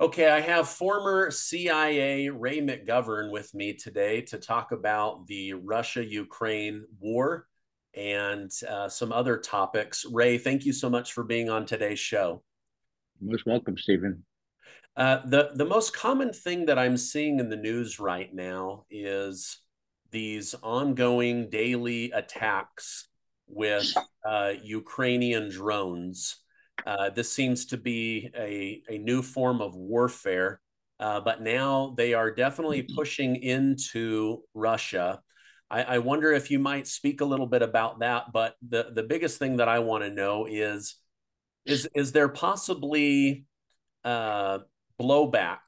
Okay, I have former CIA Ray McGovern with me today to talk about the Russia Ukraine war and uh, some other topics. Ray, thank you so much for being on today's show. Most welcome, Stephen. Uh, the the most common thing that I'm seeing in the news right now is these ongoing daily attacks with uh, Ukrainian drones. Uh, this seems to be a, a new form of warfare, uh, but now they are definitely mm-hmm. pushing into Russia. I, I, wonder if you might speak a little bit about that. But the, the biggest thing that I want to know is is is there possibly uh, blowback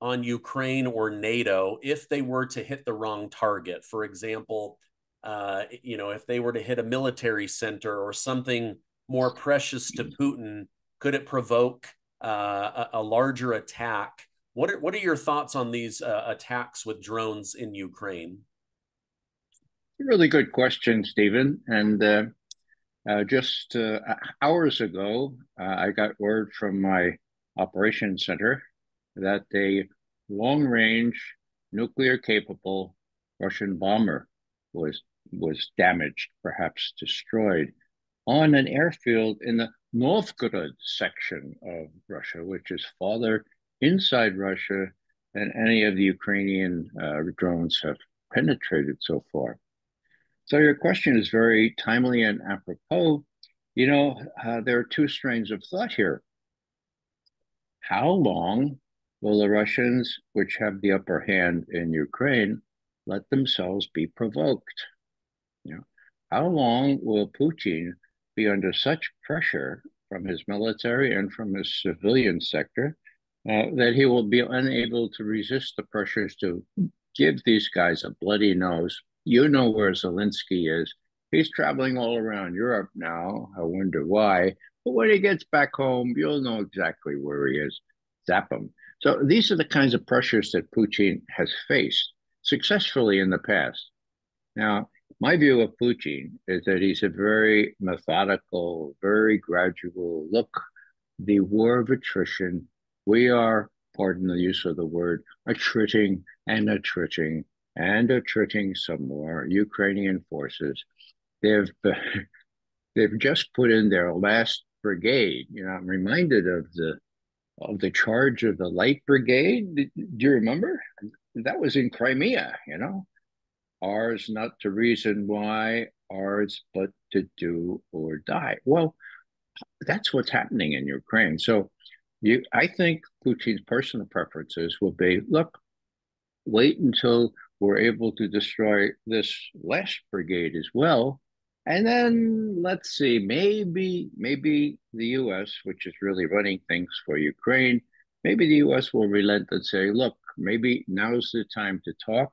on Ukraine or NATO if they were to hit the wrong target? For example, uh, you know, if they were to hit a military center or something more precious to Putin, could it provoke uh, a, a, larger attack? What are, what are your thoughts on these uh, attacks with drones in Ukraine? Really good question, Stephen. And uh, uh, just uh, hours ago, uh, I got word from my operations center that a long range, nuclear capable Russian bomber was was damaged, perhaps destroyed, on an airfield in the Novgorod section of Russia, which is farther inside Russia than any of the Ukrainian uh, drones have penetrated so far. So your question is very timely and apropos. You know, uh, there are two strains of thought here. How long will the Russians, which have the upper hand in Ukraine, let themselves be provoked? You know, how long will Putin be under such pressure from his military and from his civilian sector uh, that he will be unable to resist the pressures to give these guys a bloody nose. You know where Zelensky is. He's traveling all around Europe now. I wonder why. But when he gets back home, you'll know exactly where he is. Zap him. So these are the kinds of pressures that Putin has faced successfully in the past. Now, my view of Putin is that he's a very methodical, very gradual look. The war of attrition, we are, pardon the use of the word, attriting and attriting and attriting some more Ukrainian forces. They've they've just put in their last brigade. You know, I'm reminded of the of the charge of the light brigade. Do you remember? That was in Crimea. You know, ours not to reason why, ours but to do or die. Well, that's what's happening in Ukraine. So you I think Putin's personal preferences will be look, wait until we're able to destroy this last brigade as well. And then let's see, maybe maybe the US, which is really running things for Ukraine, maybe the US will relent and say, look, maybe now's the time to talk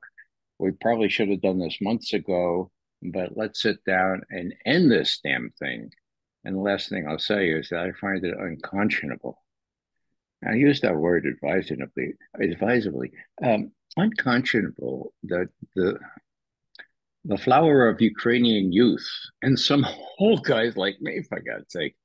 we probably should have done this months ago, but let's sit down and end this damn thing. And the last thing I'll say is that I find it unconscionable. I use that word advisedly. Advisably, um, unconscionable that the the flower of Ukrainian youth and some old guys like me, for God's sake,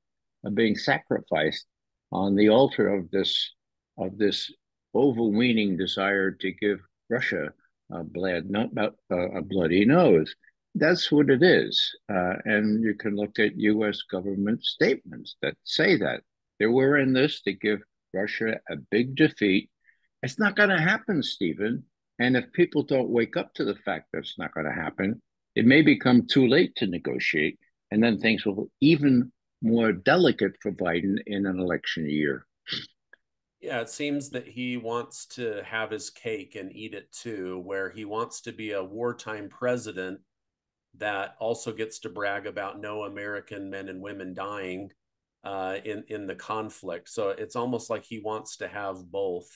are being sacrificed on the altar of this of this overweening desire to give Russia a blood, not a bloody nose. That's what it is. Uh, and you can look at US government statements that say that. They were in this to give Russia a big defeat. It's not going to happen, Stephen. And if people don't wake up to the fact that it's not going to happen, it may become too late to negotiate. And then things will even more delicate for Biden in an election year. Yeah, it seems that he wants to have his cake and eat it too, where he wants to be a wartime president that also gets to brag about no American men and women dying uh, in in the conflict. So it's almost like he wants to have both.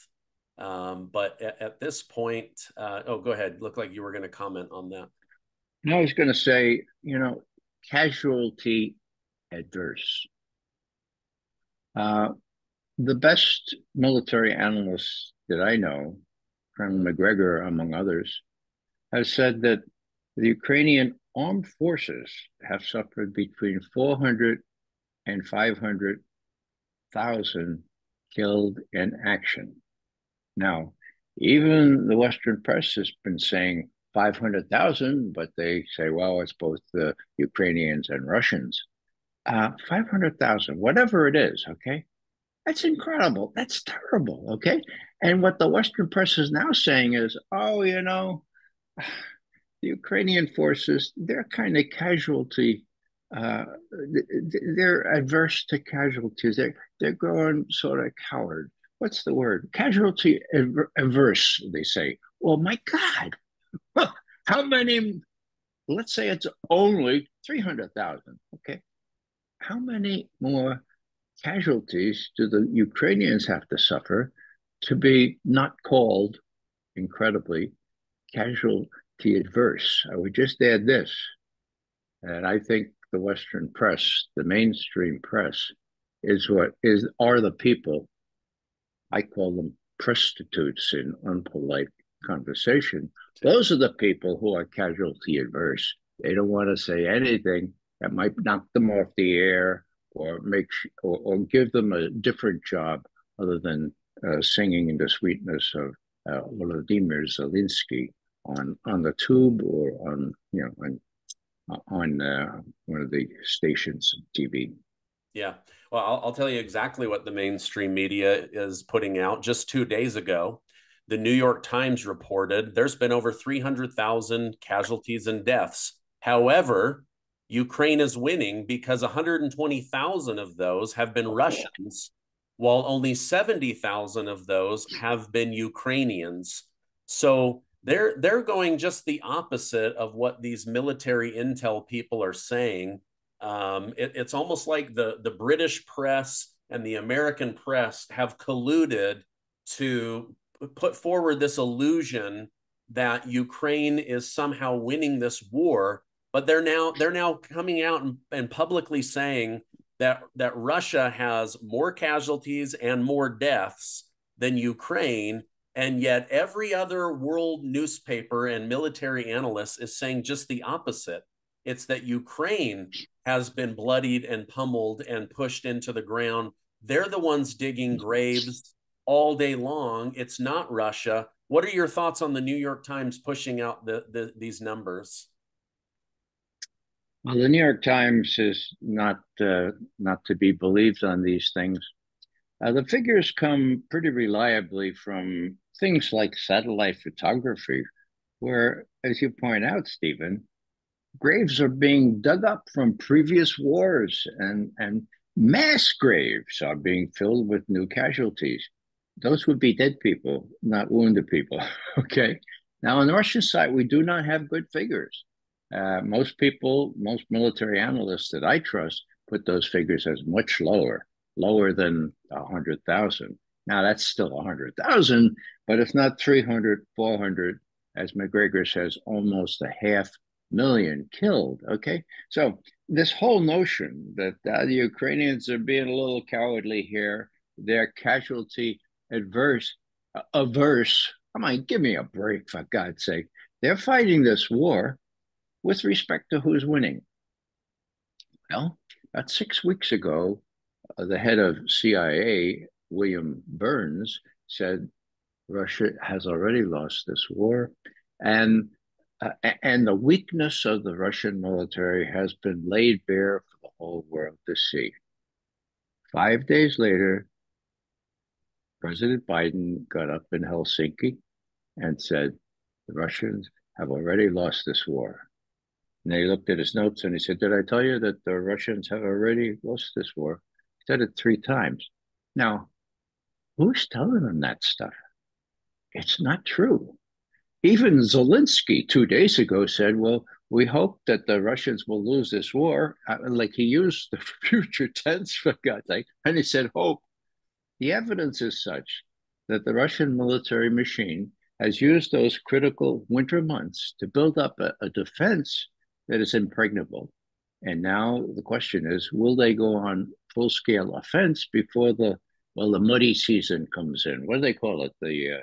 Um, but at, at, this point, uh, oh, go ahead. Look like you were going to comment on that. I was going to say, you know, casualty adverse. Uh, the best military analysts that I know, Colonel Macgregor among others, has said that the Ukrainian armed forces have suffered between 400 and 500,000 killed in action. Now, even the Western press has been saying 500,000, but they say, well, it's both the Ukrainians and Russians. Uh, 500,000, whatever it is, okay? That's incredible. That's terrible, okay? And what the Western press is now saying is, oh, you know, the Ukrainian forces, they're kind of casualty. Uh, they're adverse to casualties. They're, they're growing sort of coward. What's the word? Casualty averse, they say. Well, my God, how many? Let's say it's only 300,000. Okay. How many more casualties do the Ukrainians have to suffer to be not called, incredibly, casualty adverse? I would just add this, and I think the Western press, the mainstream press, is what is are the people. I call them prostitutes in unpolite conversation. Those are the people who are casualty adverse. They don't want to say anything that might knock them off the air make or, or give them a different job other than uh, singing in the sweetness of uh, Vladimir Zelensky on on the tube or on you know on on uh, one of the stations TV. Yeah, well, I'll, I'll tell you exactly what the mainstream media is putting out. Just two days ago, the New York Times reported there's been over 300,000 casualties and deaths. However, Ukraine is winning because 120,000 of those have been Russians, while only 70,000 of those have been Ukrainians. So they're they're going just the opposite of what these military intel people are saying. Um, it, it's almost like the the British press and the American press have colluded to put forward this illusion that Ukraine is somehow winning this war but they're now they're now coming out and, and publicly saying that that Russia has more casualties and more deaths than Ukraine. And yet every other world newspaper and military analyst is saying just the opposite. It's that Ukraine has been bloodied and pummeled and pushed into the ground. They're the ones digging graves all day long. It's not Russia. What are your thoughts on the New York Times pushing out the, the these numbers well, the New York Times is not uh, not to be believed on these things. Uh, the figures come pretty reliably from things like satellite photography, where, as you point out, Stephen, graves are being dug up from previous wars, and and mass graves are being filled with new casualties. Those would be dead people, not wounded people. okay. Now, on the Russian side, we do not have good figures. Uh, most people, most military analysts that I trust, put those figures as much lower, lower than 100,000. Now, that's still 100,000, but it's not 300, 400, as Macgregor says, almost a half million killed. Okay. So, this whole notion that uh, the Ukrainians are being a little cowardly here, they're casualty adverse, uh, averse. Come on, give me a break, for God's sake. They're fighting this war with respect to who's winning. Well, about six weeks ago, uh, the head of CIA, William Burns, said Russia has already lost this war, and uh, and the weakness of the Russian military has been laid bare for the whole world to see. Five days later, President Biden got up in Helsinki and said, The Russians have already lost this war. And he looked at his notes and he said, Did I tell you that the Russians have already lost this war? He said it three times. Now, who's telling them that stuff? It's not true. Even Zelensky two days ago said, Well, we hope that the Russians will lose this war. Uh, like he used the future tense for God's sake. And he said, Hope. The evidence is such that the Russian military machine has used those critical winter months to build up a, a defense that is impregnable. And now the question is, will they go on full scale offense before the well the muddy season comes in? What do they call it? The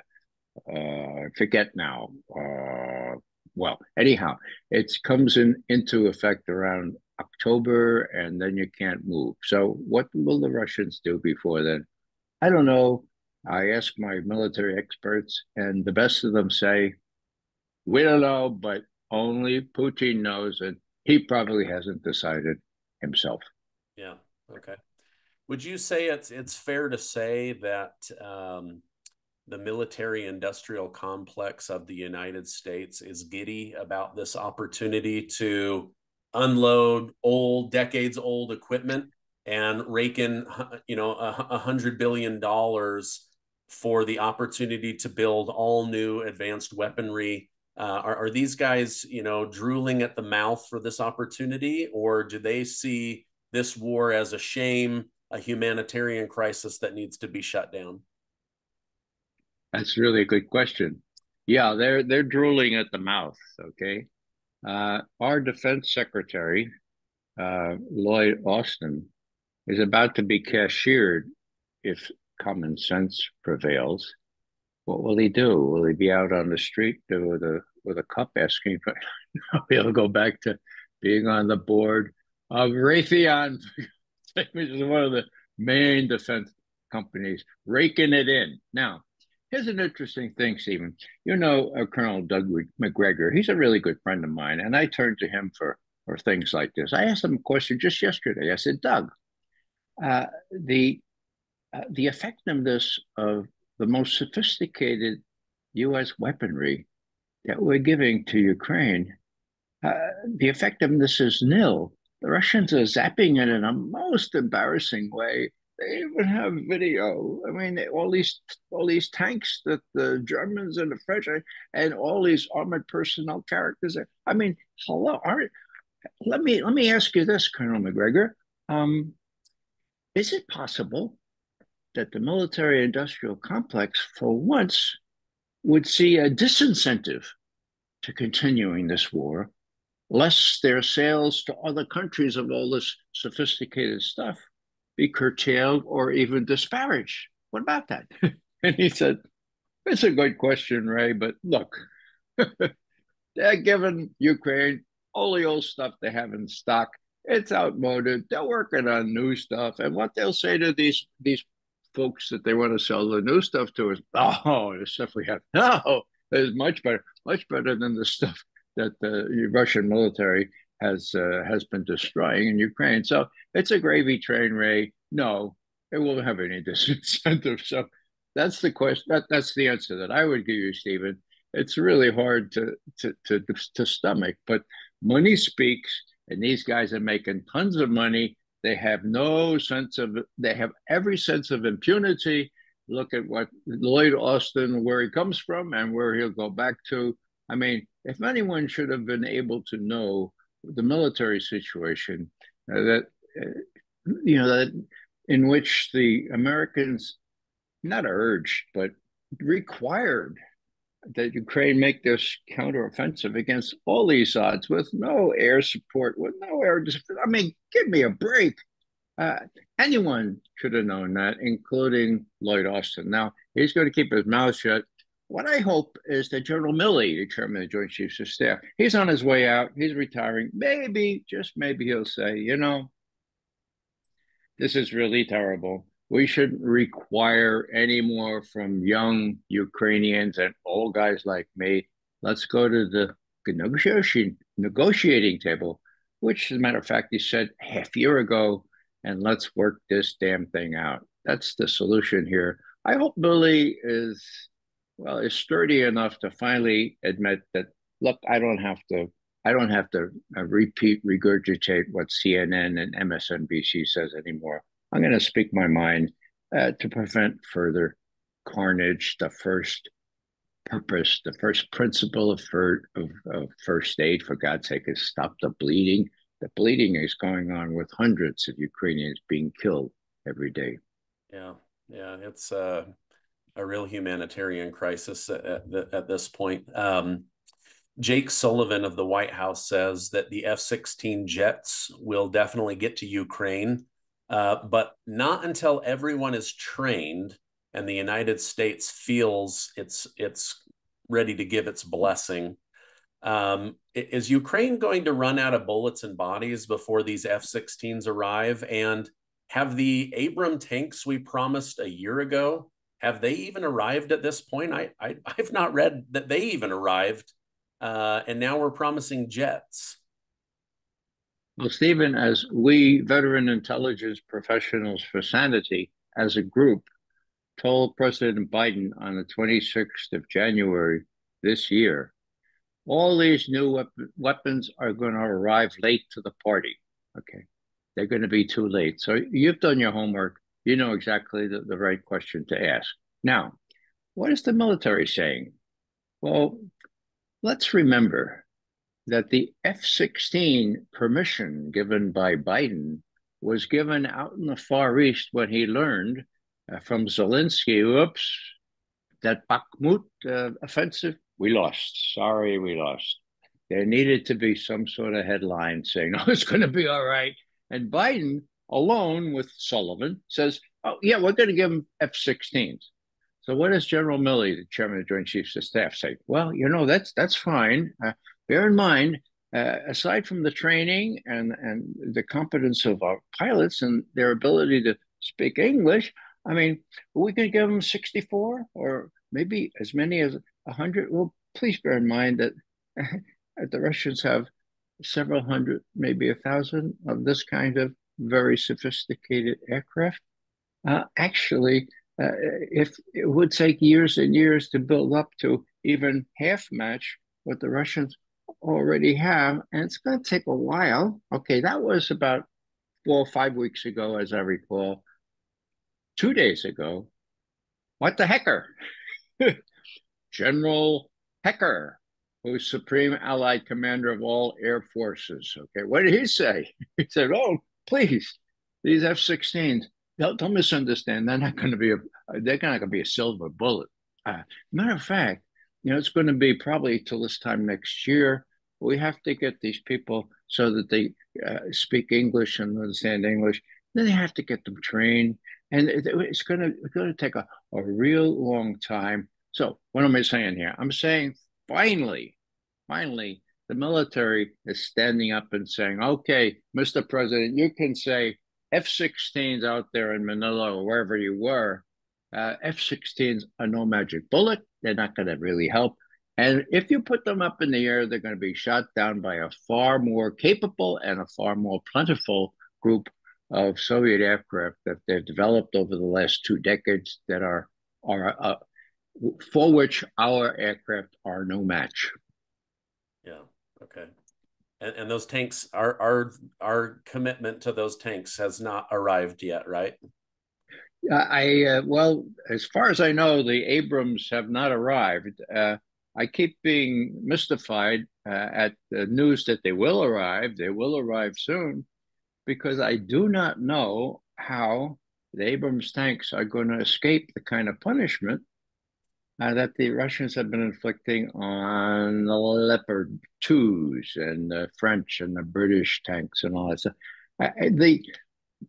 uh, uh, forget now. Uh, well, anyhow, it comes in into effect around October, and then you can't move. So, what will the Russians do before then? I don't know. I ask my military experts, and the best of them say, we don't know, but only Putin knows, and he probably hasn't decided himself. Yeah. Okay. Would you say it's it's fair to say that um, the military industrial complex of the United States is giddy about this opportunity to unload old, decades old equipment and rake in, you know, a hundred billion dollars for the opportunity to build all new advanced weaponry. Uh, are, are these guys, you know, drooling at the mouth for this opportunity, or do they see this war as a shame, a humanitarian crisis that needs to be shut down? That's really a good question. Yeah, they're they're drooling at the mouth. Okay, uh, our defense secretary, uh, Lloyd Austin, is about to be cashiered if common sense prevails. What will he do? Will he be out on the street with a with a cup asking for? He'll be able to go back to being on the board of Raytheon, which is one of the main defense companies, raking it in. Now, here's an interesting thing, Stephen. You know uh, Colonel Doug Macgregor. He's a really good friend of mine, and I turn to him for for things like this. I asked him a question just yesterday. I said, Doug, uh, the uh, the effectiveness of the most sophisticated U.S. weaponry that we're giving to Ukraine, uh, the effectiveness is nil. The Russians are zapping it in a most embarrassing way. They even have video. I mean, all these all these tanks that the Germans and the French and all these armored personnel characters. Are, I mean, hello. Are, let me let me ask you this, Colonel Macgregor. Um, is it possible that the military industrial complex, for once, would see a disincentive to continuing this war lest their sales to other countries of all this sophisticated stuff be curtailed or even disparaged. What about that? and he said, It's a good question, Ray, but look, they're giving Ukraine all the old stuff they have in stock. It's outmoded. They're working on new stuff. And what they'll say to these these folks that they want to sell the new stuff to us. oh, the stuff we have now is much better, much better than the stuff that the Russian military has uh, has been destroying in Ukraine. So it's a gravy train, Ray. No, it won't have any disincentive. So that's the question. That, that's the answer that I would give you, Stephen. It's really hard to to to to stomach, but money speaks, and these guys are making tons of money. They have no sense of. They have every sense of impunity. Look at what Lloyd Austin, where he comes from, and where he'll go back to. I mean, if anyone should have been able to know the military situation, uh, that uh, you know that in which the Americans not urged but required that Ukraine make this counteroffensive against all these odds with no air support, with no air. I mean, give me a break. Uh, anyone should have known that, including Lloyd Austin. Now he's going to keep his mouth shut what I hope is that General Milley, the chairman of the Joint Chiefs of Staff, he's on his way out. He's retiring. Maybe, just maybe, he'll say, you know, this is really terrible. We shouldn't require any more from young Ukrainians and old guys like me. Let's go to the negotiation negotiating table, which, as a matter of fact, he said half year ago, and let's work this damn thing out. That's the solution here. I hope Milley is well, is sturdy enough to finally admit that, look, I don't have to, I don't have to uh, repeat, regurgitate what CNN and MSNBC says anymore. I'm going to speak my mind uh, to prevent further carnage. The first purpose, the first principle of, for, of, of first aid, for God's sake, is stop the bleeding. The bleeding is going on with hundreds of Ukrainians being killed every day. Yeah, yeah, it's uh, a real humanitarian crisis at, at, at this point. Um, Jake Sullivan of the White House says that the F 16 jets will definitely get to Ukraine, uh, but not until everyone is trained and the United States feels it's, it's ready to give its blessing. Um, is Ukraine going to run out of bullets and bodies before these F 16s arrive? And have the Abram tanks we promised a year ago have they even arrived at this point? I, I have not read that they even arrived, uh, and now we're promising jets. Well, Stephen, as we veteran intelligence professionals for sanity as a group told President Biden on the 26th of January this year, all these new wep- weapons are going to arrive late to the party. Okay. They're going to be too late. So you've done your homework. You know exactly the, the right question to ask. Now, what is the military saying? Well, let's remember that the F 16 permission given by Biden was given out in the Far East when he learned uh, from Zelensky, oops, that Bakhmut uh, offensive, we lost. Sorry, we lost. There needed to be some sort of headline saying, oh, it's going to be all right. And Biden, alone with Sullivan, says, oh, yeah, we're going to give them F 16s. So what does General Milley, the chairman of the Joint Chiefs of Staff, say? Well, you know, that's that's fine. Uh, bear in mind, uh, aside from the training and, and the competence of our pilots and their ability to speak English, I mean, we can give them 64 or maybe as many as 100. Well, please bear in mind that the Russians have several hundred, maybe a thousand of this kind of very sophisticated aircraft. Uh, actually, uh, if it would take years and years to build up to even half match what the Russians already have, and it's going to take a while. Okay, that was about four or five weeks ago, as I recall. Two days ago, what the hecker? General Hecker, who's Supreme Allied Commander of all air forces. Okay, what did he say? He said, "Oh, please, these F-16s. Don't, don't misunderstand. They're not going to be a. They're not going to be a silver bullet. Uh, matter of fact, you know, it's going to be probably till this time next year. We have to get these people so that they uh, speak English and understand English. Then they have to get them trained, and it, it's going to going to take a, a real long time. So what am I saying here? I'm saying finally, finally, the military is standing up and saying, "Okay, Mr. President, you can say F-16s out there in Manila or wherever you were. Uh, F-16s are no magic bullet. They're not going to really help. And if you put them up in the air, they're going to be shot down by a far more capable and a far more plentiful group of Soviet aircraft that they've developed over the last two decades that are are uh, for which our aircraft are no match. Yeah. Okay. And, and those tanks, our our our commitment to those tanks has not arrived yet, right? I uh, well, as far as I know, the Abrams have not arrived. Uh, I keep being mystified uh, at the news that they will arrive. They will arrive soon, because I do not know how the Abrams tanks are going to escape the kind of punishment uh, that the Russians have been inflicting on the Leopard 2s and the French and the British tanks and all that stuff. Uh, the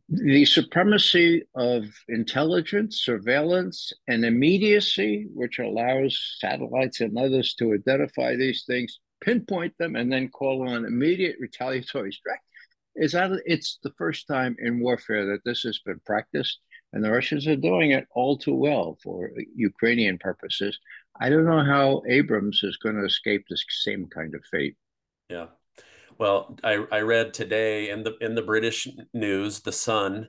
the supremacy of intelligence, surveillance, and immediacy, which allows satellites and others to identify these things, pinpoint them, and then call on immediate retaliatory strike, is that it's the first time in warfare that this has been practiced, and the Russians are doing it all too well for Ukrainian purposes. I don't know how Abrams is going to escape the same kind of fate. Yeah. Well, I, I read today in the in the British news, the Sun,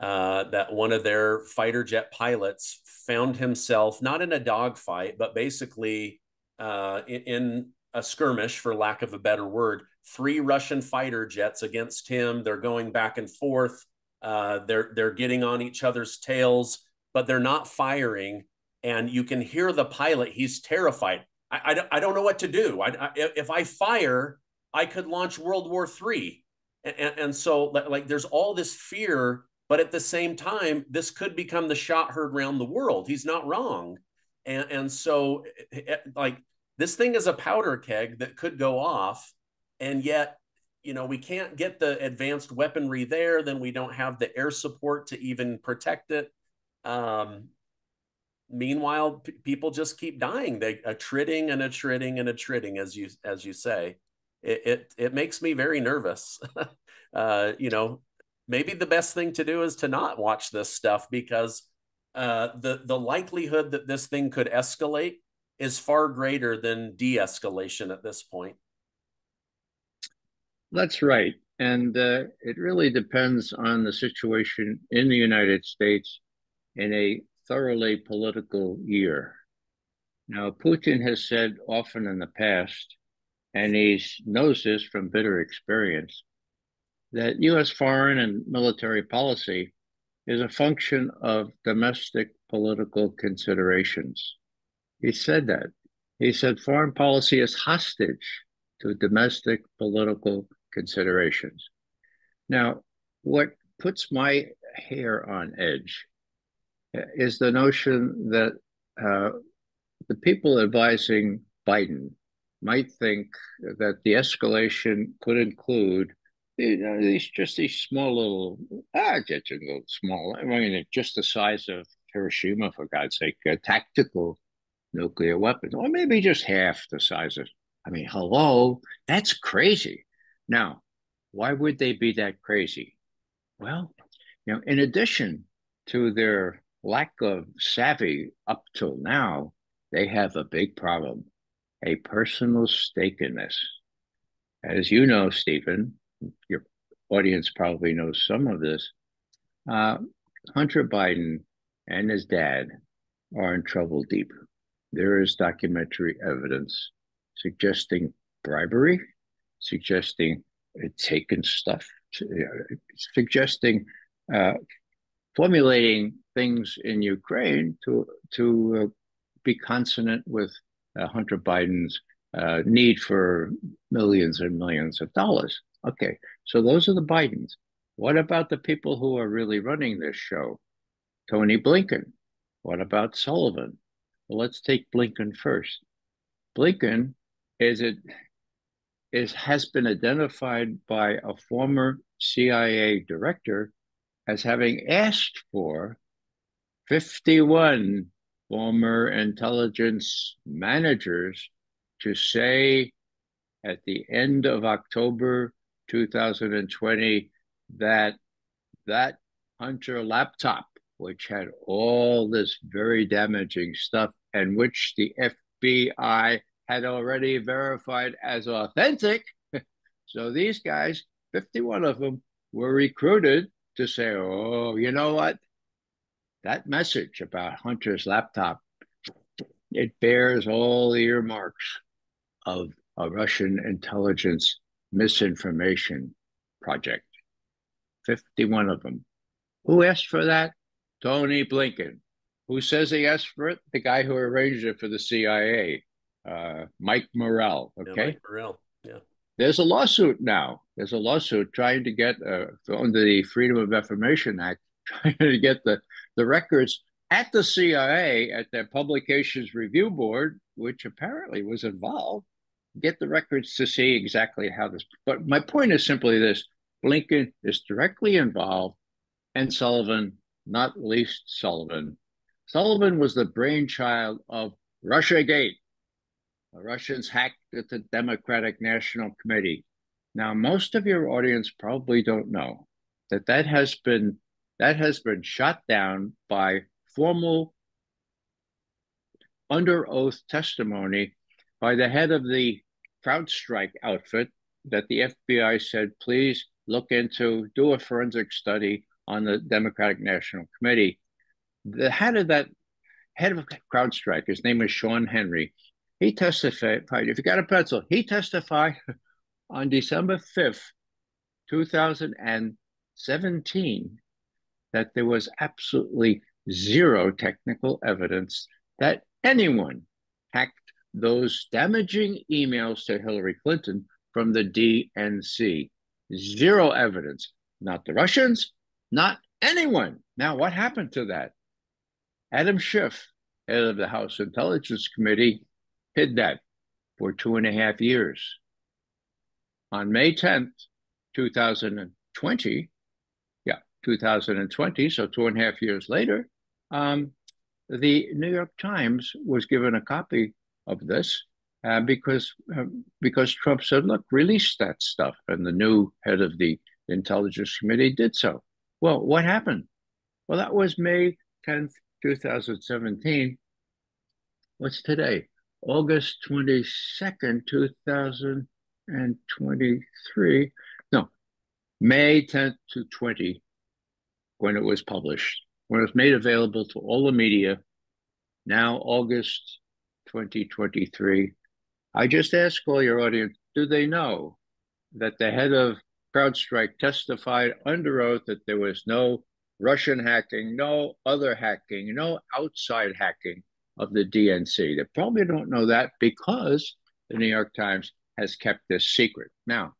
uh, that one of their fighter jet pilots found himself not in a dogfight, but basically uh, in, in a skirmish, for lack of a better word. Three Russian fighter jets against him. They're going back and forth. Uh, they're they're getting on each other's tails, but they're not firing. And you can hear the pilot; he's terrified. I, I, don't, I don't know what to do. I, I, if I fire, I could launch World War Three, and, and, and so like there's all this fear, but at the same time, this could become the shot heard around the world. He's not wrong, and and so eh, eh, like this thing is a powder keg that could go off, and yet you know we can't get the advanced weaponry there. Then we don't have the air support to even protect it. Um, meanwhile, p- people just keep dying. They a tridding and a tridding and a tridding, as you as you say it it, it makes me very nervous. uh, you know, maybe the best thing to do is to not watch this stuff because uh, the the likelihood that this thing could escalate is far greater than de-escalation at this point. That's right, and uh, it really depends on the situation in the United States in a thoroughly political year. Now, Putin has said often in the past, and he knows this from bitter experience, that U.S. foreign and military policy is a function of domestic political considerations. He said that. He said foreign policy is hostage to domestic political considerations. Now, what puts my hair on edge is the notion that uh, the people advising Biden might think that the escalation could include you know, these just these small little ah, just a little small. I mean, just the size of Hiroshima, for God's sake, uh, tactical nuclear weapons, or maybe just half the size of. I mean, hello, that's crazy. Now, why would they be that crazy? Well, you know, in addition to their lack of savvy up till now, they have a big problem a personal stake in this. As you know, Stephen, your audience probably knows some of this. Uh, Hunter Biden and his dad are in trouble deep. There is documentary evidence suggesting bribery, suggesting uh, taken stuff, suggesting uh, formulating things in Ukraine to to uh, be consonant with Hunter Biden's uh, need for millions and millions of dollars. Okay, so those are the Bidens. What about the people who are really running this show? Tony Blinken. What about Sullivan? Well, let's take Blinken first. Blinken is it is has been identified by a former CIA director as having asked for 51 former intelligence managers to say at the end of October 2020 that that Hunter laptop, which had all this very damaging stuff and which the FBI had already verified as authentic. so these guys, 51 of them, were recruited to say, oh, you know what? That message about Hunter's laptop, it bears all the earmarks of a Russian intelligence misinformation project. 51 of them. Who asked for that? Tony Blinken. Who says he asked for it? The guy who arranged it for the CIA, uh, Mike Morell. Okay. Yeah, Mike Morell. Yeah. There's a lawsuit now. There's a lawsuit trying to get uh, under the Freedom of Information Act, trying to get the the records at the CIA, at their publications review board, which apparently was involved, get the records to see exactly how this. But my point is simply this Blinken is directly involved, and Sullivan, not least Sullivan. Sullivan was the brainchild of Russiagate. The Russians hacked at the Democratic National Committee. Now, most of your audience probably don't know that that has been that has been shot down by formal under oath testimony by the head of the CrowdStrike outfit that the FBI said, please look into, do a forensic study on the Democratic National Committee. The head of that head of CrowdStrike, his name is Shawn Henry. He testified, if you got a pencil, he testified on December 5th, 2017, that there was absolutely zero technical evidence that anyone hacked those damaging emails to Hillary Clinton from the DNC. Zero evidence. Not the Russians, not anyone. Now, what happened to that? Adam Schiff, head of the House Intelligence Committee, hid that for two and a half years. On May 10th, 2020, 2020, so two and a half years later, um, the New York Times was given a copy of this uh, because uh, because Trump said, "Look, release that stuff." And the new head of the Intelligence Committee did so. Well, what happened? Well, that was May 10th, 2017. What's today? August 22nd, 2023. No, May 10th to 20, when it was published, when it was made available to all the media. Now, August 2023. I just ask all your audience do they know that the head of CrowdStrike testified under oath that there was no Russian hacking, no other hacking, no outside hacking of the DNC. They probably don't know that because the New York Times has kept this secret. Now,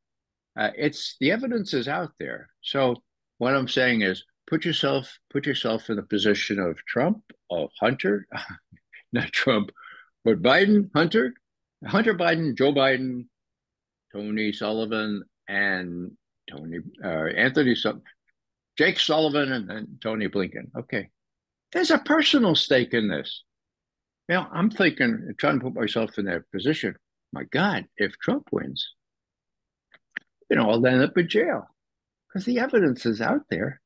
uh, it's the evidence is out there. So what I'm saying is, put yourself put yourself in the position of Trump, of Hunter, not Trump, but Biden, Hunter, Hunter Biden, Joe Biden, Tony Sullivan, and Tony uh, Anthony Jake Sullivan, and then Tony Blinken. Okay, there's a personal stake in this. Now I'm thinking, trying to put myself in that position. My God, if Trump wins, you know, I'll end up in jail because the evidence is out there.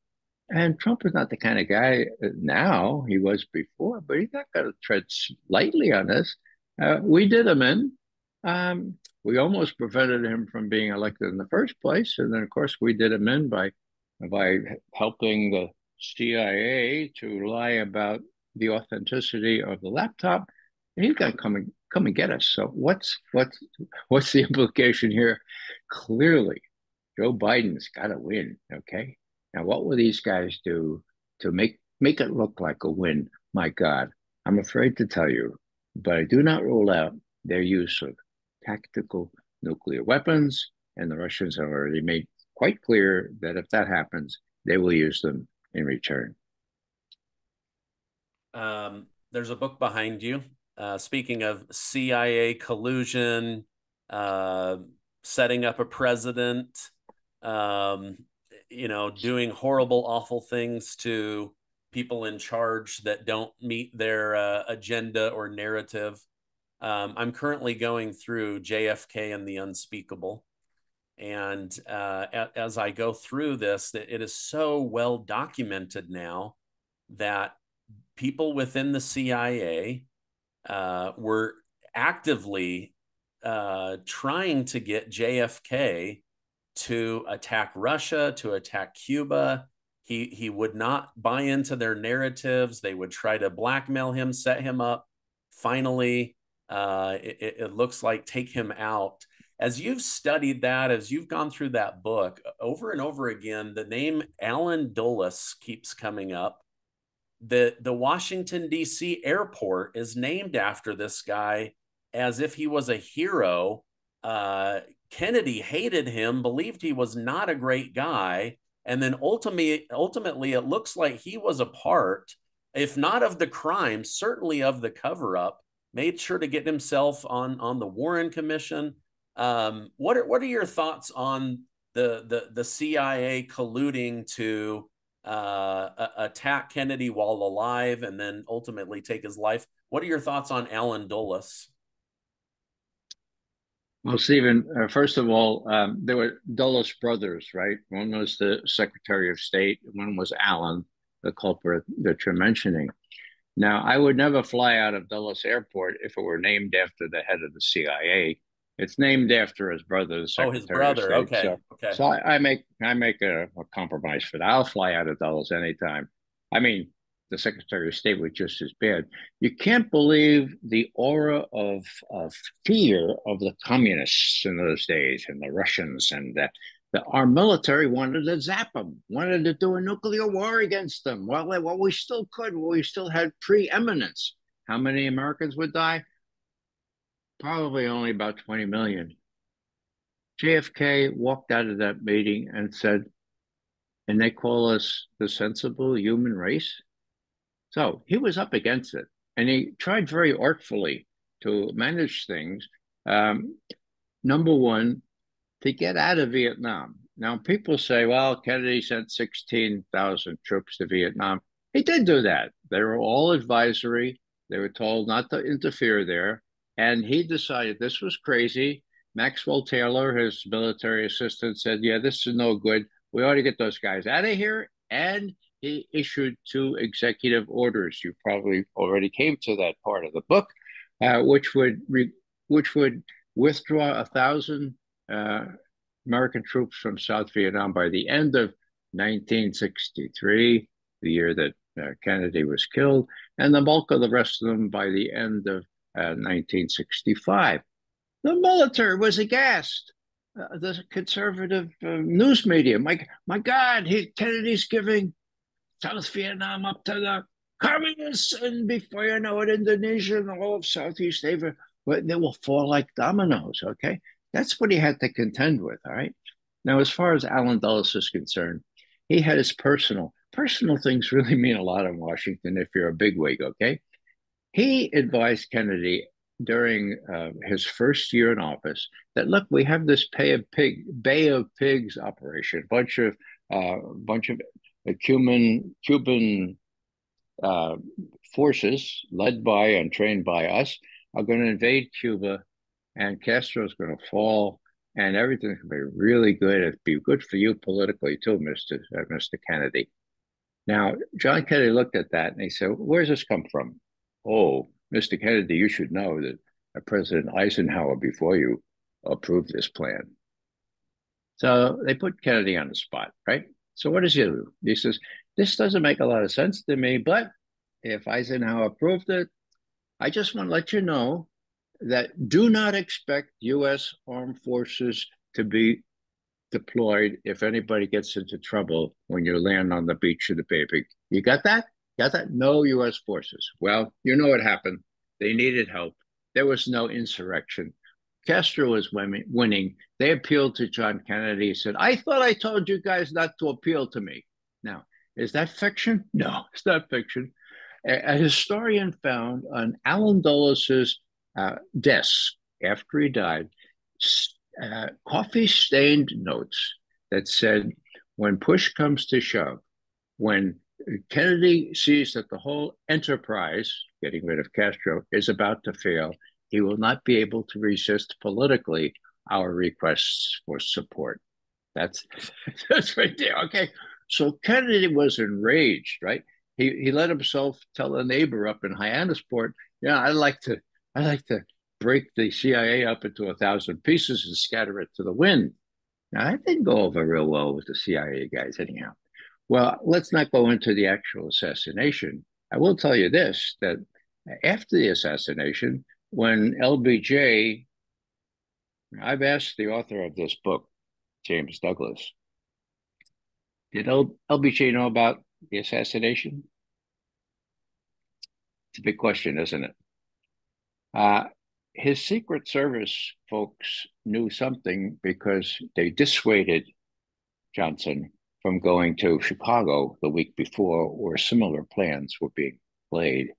And Trump is not the kind of guy now he was before, but he's not going to tread lightly on this. Uh, we did him in. Um, we almost prevented him from being elected in the first place, and then of course we did him in by by helping the CIA to lie about the authenticity of the laptop. And he's got to come and come and get us. So what's what's what's the implication here? Clearly, Joe Biden's got to win. Okay, now what will these guys do to make make it look like a win? My God, I'm afraid to tell you, but I do not rule out their use of tactical nuclear weapons, and the Russians have already made quite clear that if that happens, they will use them in return. Um, there's a book behind you. Uh, speaking of CIA collusion, uh, setting up a president, um, you know, doing horrible, awful things to people in charge that don't meet their uh, agenda or narrative. Um, I'm currently going through JFK and the Unspeakable. And uh, as I go through this, it is so well documented now that people within the CIA uh, were actively uh, trying to get JFK to attack Russia, to attack Cuba. He he would not buy into their narratives. They would try to blackmail him, set him up. Finally, uh, it, it looks like take him out as you've studied that, as you've gone through that book over and over again, the name Allen Dulles keeps coming up. The, the Washington, D.C. airport is named after this guy as if he was a hero. Uh, Kennedy hated him, believed he was not a great guy. And then ultimately, ultimately, it looks like he was a part, if not of the crime, certainly of the cover up, made sure to get himself on, on the Warren Commission um, what are what are your thoughts on the the the CIA colluding to uh, attack Kennedy while alive and then ultimately take his life? What are your thoughts on Allen Dulles? Well, Stephen, uh, first of all, um, there were Dulles brothers, right? One was the Secretary of State, one was Allen, the culprit that you're mentioning. Now, I would never fly out of Dulles Airport if it were named after the head of the CIA. It's named after his brother. The Secretary oh, his brother. Okay. So, okay. So I, I, make I make a, a, compromise for that. I'll fly out of Dulles anytime. I mean, the Secretary of State was just as bad. You can't believe the aura of of fear of the communists in those days and the Russians and the, the our military wanted to zap them, wanted to do a nuclear war against them. Well, well, we still could. We still had preeminence. How many Americans would die? probably only about 20 million. JFK walked out of that meeting and said, and they call us the sensible human race. So he was up against it and he tried very artfully to manage things. Um, number one, to get out of Vietnam. Now, people say, well, Kennedy sent 16,000 troops to Vietnam. He did do that. They were all advisory. They were told not to interfere there. And he decided this was crazy. Maxwell Taylor, his military assistant, said, Yeah, this is no good. We ought to get those guys out of here. And he issued two executive orders. You probably already came to that part of the book, uh, which would re- which would withdraw a thousand uh, American troops from South Vietnam by the end of 1963, the year that uh, Kennedy was killed, and the bulk of the rest of them by the end of 1965. Uh, the military was aghast. Uh, the conservative uh, news media, my my God, he, Kennedy's giving South Vietnam up to the communists, and before you know it, Indonesia and all of Southeast Asia, they will fall like dominoes. Okay, that's what he had to contend with. All right. Now, as far as Allen Dulles is concerned, he had his personal personal things really mean a lot in Washington if you're a bigwig. Okay, he advised Kennedy during uh, his first year in office that look, we have this Bay of Pig, Bay of Pigs operation, a bunch of uh, bunch of Cuban Cuban uh, forces led by and trained by us are going to invade Cuba, and Castro is going to fall, and everything's going to be really good. It'd be good for you politically too, Mister uh, Mister Kennedy. Now, John Kennedy looked at that and he said, "Where's this come from?" Oh, Mr. Kennedy, you should know that President Eisenhower before you approved this plan. So they put Kennedy on the spot, right? So what does he do? He says, This doesn't make a lot of sense to me, but if Eisenhower approved it, I just want to let you know that do not expect U.S. armed forces to be deployed if anybody gets into trouble when you land on the beach of the baby. You got that? Got that? No U.S. forces. Well, you know what happened. They needed help. There was no insurrection. Castro was winning. They appealed to John Kennedy. He said, I thought I told you guys not to appeal to me. Now, is that fiction? No, it's not fiction. A, a historian found on Allen Dulles's uh, desk after he died uh, coffee stained notes that said, when push comes to shove, when Kennedy sees that the whole enterprise, getting rid of Castro, is about to fail. He will not be able to resist politically our requests for support. That's that's right there. Okay. So Kennedy was enraged, right? He he let himself tell a neighbor up in Hyannisport, yeah, I'd like to I'd like to break the CIA up into a thousand pieces and scatter it to the wind. Now that didn't go over real well with the CIA guys anyhow. Well, let's not go into the actual assassination. I will tell you this that after the assassination, when LBJ, I've asked the author of this book, James Douglas, did L- LBJ know about the assassination? It's a big question, isn't it? Uh, his Secret Service folks knew something because they dissuaded Johnson from going to Chicago the week before where similar plans were being played.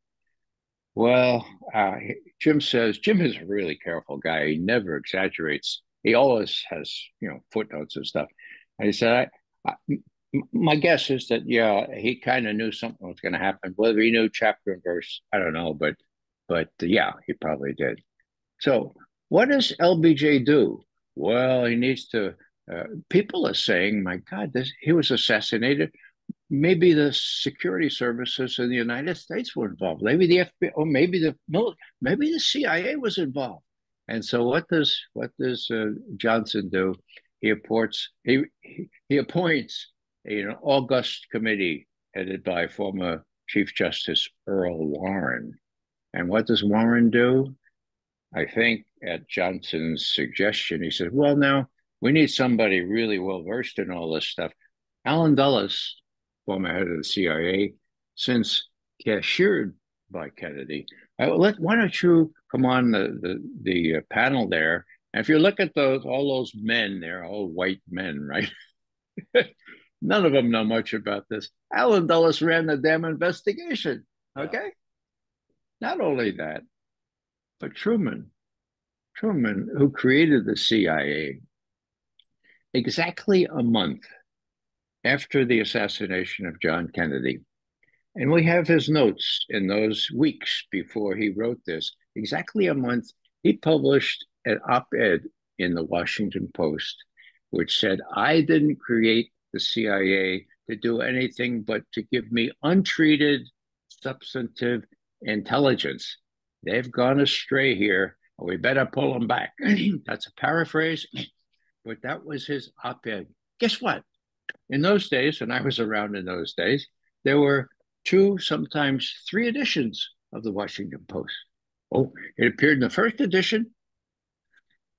Well, uh, Jim says Jim is a really careful guy. He never exaggerates. He always has, you know, footnotes and stuff. And he said, I, I, my guess is that yeah, he kind of knew something was going to happen. Whether he knew chapter and verse, I don't know, but but uh, yeah, he probably did. So, what does LBJ do? Well, he needs to uh, people are saying, "My God, this, he was assassinated." Maybe the security services in the United States were involved. Maybe the FBI, or maybe the maybe the CIA was involved. And so, what does what does uh, Johnson do? He appoints he he appoints an august committee headed by former Chief Justice Earl Warren. And what does Warren do? I think at Johnson's suggestion, he said, "Well, now." We need somebody really well versed in all this stuff. Allen Dulles, former head of the CIA, since cashiered by Kennedy, I, let, why don't you come on the the, the uh, panel there? And if you look at those all those men, they're all white men, right? None of them know much about this. Allen Dulles ran the damn investigation. Okay. Yeah. Not only that, but Truman, Truman, who created the CIA, exactly a month after the assassination of John Kennedy. And we have his notes in those weeks before he wrote this. Exactly a month, he published an op ed in the Washington Post, which said, I didn't create the CIA to do anything but to give me untreated, substantive intelligence. They've gone astray here. And we better pull them back. That's a paraphrase, but that was his op ed. Guess what? In those days, and I was around in those days, there were two, sometimes three editions of the Washington Post. Oh, it appeared in the first edition.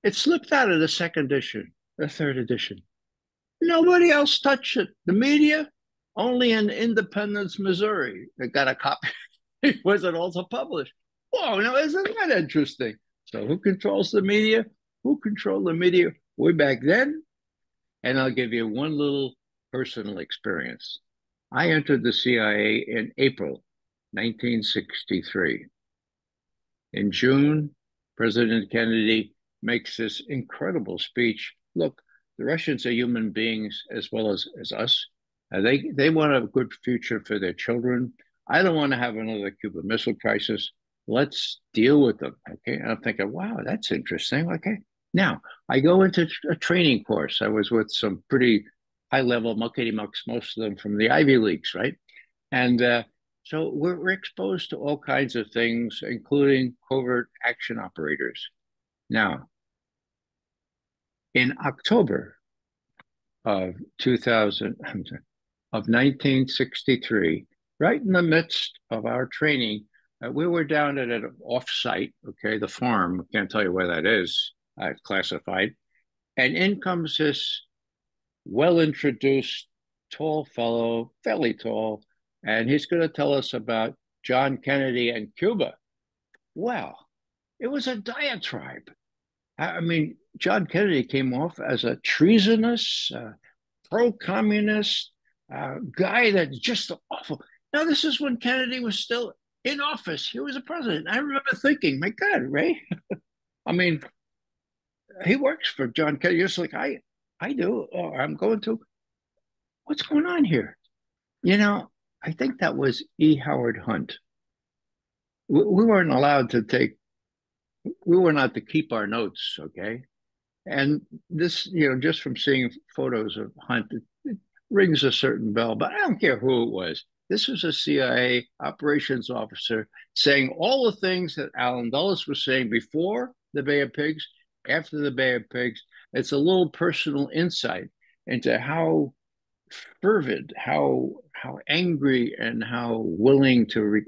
It slipped out of the second edition, the third edition. Nobody else touched it. The media, only in Independence, Missouri, they got a copy. it wasn't also published. Whoa, now isn't that interesting? So who controls the media? Who controlled the media way back then? And I'll give you one little personal experience. I entered the CIA in April 1963. In June, President Kennedy makes this incredible speech. Look, the Russians are human beings as well as, as us. Uh, they, they want a good future for their children. I don't want to have another Cuban Missile Crisis. Let's deal with them. Okay. And I'm thinking, wow, that's interesting. Okay. Now I go into a training course. I was with some pretty high level muckety mucks, most of them from the Ivy Leagues, right? And uh, so we're, we're exposed to all kinds of things, including covert action operators. Now, in October of 2000, of 1963, right in the midst of our training, uh, we were down at an off-site, okay, the farm. Can't tell you where that is, uh, classified. And in comes this well-introduced, tall fellow, fairly tall, and he's going to tell us about John Kennedy and Cuba. Well, it was a diatribe. I mean, John Kennedy came off as a treasonous, uh, pro-communist uh, guy that's just awful. Now, this is when Kennedy was still in office. He was a president. I remember thinking, my God, Ray. I mean, he works for John Kennedy just like I, I do, or I'm going to. What's going on here? You know, I think that was E. Howard Hunt. We, we weren't allowed to take, we were not to keep our notes, okay? And this, you know, just from seeing photos of Hunt, it, it rings a certain bell, but I don't care who it was. This was a CIA operations officer saying all the things that Allen Dulles was saying before the Bay of Pigs, after the Bay of Pigs. It's a little personal insight into how fervid, how how angry, and how willing to re-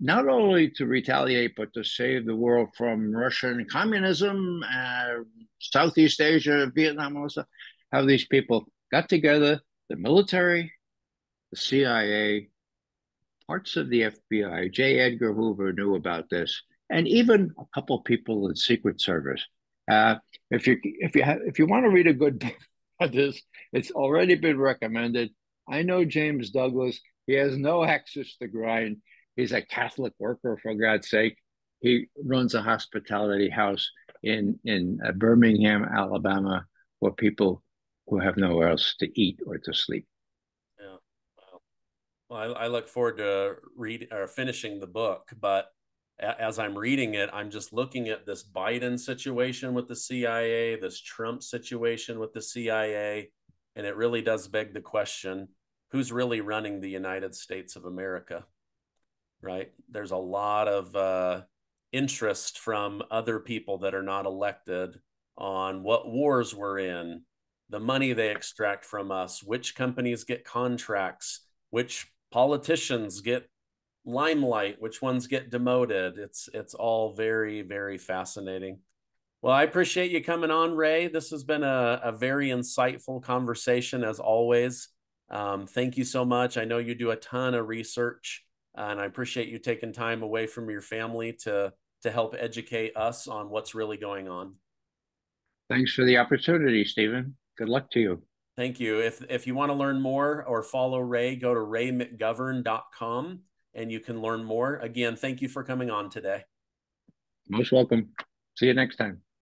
not only to retaliate but to save the world from Russian communism, uh, Southeast Asia, Vietnam, also how these people got together, the military, the CIA, parts of the FBI. J. Edgar Hoover knew about this, and even a couple people in Secret Service. Uh, if you if you have, if you want to read a good book on this, it's already been recommended. I know James Douglas. He has no access to grind. He's a Catholic worker, for God's sake. He runs a hospitality house in in uh, Birmingham, Alabama, for people who have nowhere else to eat or to sleep. Yeah, wow. Well, I, I look forward to read or finishing the book, but as I'm reading it, I'm just looking at this Biden situation with the CIA, this Trump situation with the CIA, and it really does beg the question who's really running the United States of America? Right? There's a lot of uh, interest from other people that are not elected on what wars we're in, the money they extract from us, which companies get contracts, which politicians get limelight, which ones get demoted. It's it's all very very fascinating. Well, I appreciate you coming on, Ray. This has been a, a very insightful conversation as always. Um, thank you so much. I know you do a ton of research, and I appreciate you taking time away from your family to to help educate us on what's really going on. Thanks for the opportunity, Stephen. Good luck to you. Thank you. If if you want to learn more or follow Ray, go to raymcgovern.com and you can learn more. Again, thank you for coming on today. Most welcome. See you next time.